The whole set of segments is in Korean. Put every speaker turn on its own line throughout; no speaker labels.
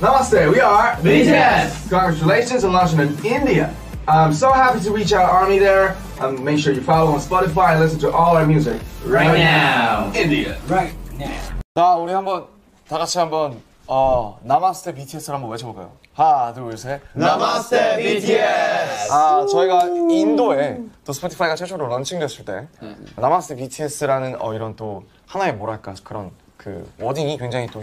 Namaste, we are
BTS.
Congratulations on launching in India. I'm so happy to reach out Army there. Um, make sure you follow on Spotify and listen to all our music
Right now.
India.
Right now.
자, 우리 한번 다 같이 한번 어 나마스테 BTS를 한번 외쳐볼까요? 하나, 둘, 셋.
Namaste BTS.
아, 저희가 인도에 또 스포티파이가 최초로 런칭됐을 때 나마스테 BTS라는 어 이런 또 하나의 뭐랄까 그런 그 wording이 굉장히 또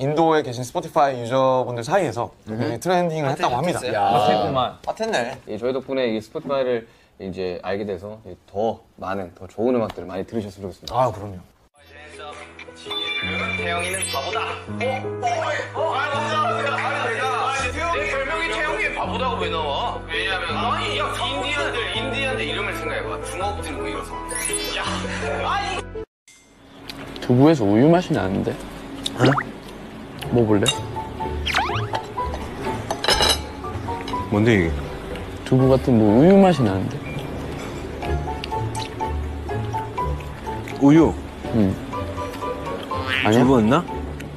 인도에 계신 스포티파이 유저분들 사이에서 굉장히 trending을 했다고 합니다.
핫했구만.
핫했네.
예, 저희 덕분에 이 스포티파이를 이제 알게 돼서 더 많은 더 좋은 음악들을 많이 들으셨으면 좋겠습니다.
아, 그럼요.
태형이는 바보다. 어? 어? 아니, 맞아. 아니, 내가. 아니, 태형이 별명이 태형이 바보다고 왜 나와? 왜냐면, 아니, 야, 인디언들, 인디언들 이름을 생각해봐. 중업 들고 이어서. 야, 아니.
두부에서 우유 맛이 나는데? 뭐 볼래?
뭔데 이게?
두부 같은 뭐 우유 맛이 나는데?
우유
아니야?
두부였나?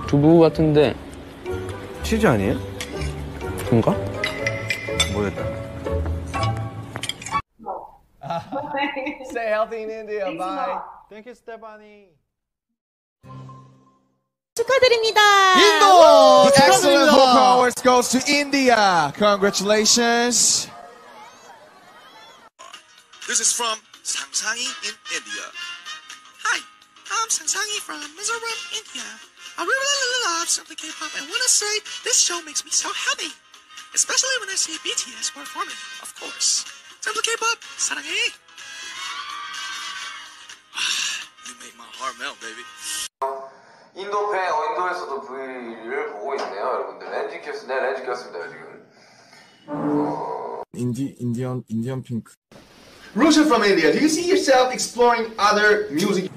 두부 같은데
치즈 아니에요?
그런가?
뭐였다?
Stay healthy in India. Bye.
Thank you, Stephanie.
축하드립니다.
Indo! Excellent vocal awards goes to India. Congratulations.
This is from Sangsangi in India. Hi, I'm Sangsangi from Mizoram, India. I really, really love Simply K-pop and want to say this show makes me so happy. Especially when I see BTS performing, of course. Simply K-pop, 사랑해. you make my heart melt, baby.
인도 팬, 여러분들. 렌즈 꼈습니다. 렌즈 꼈습니다, 지금.
Indi- Indian Indian pink. Rusha from India, do you see yourself exploring other music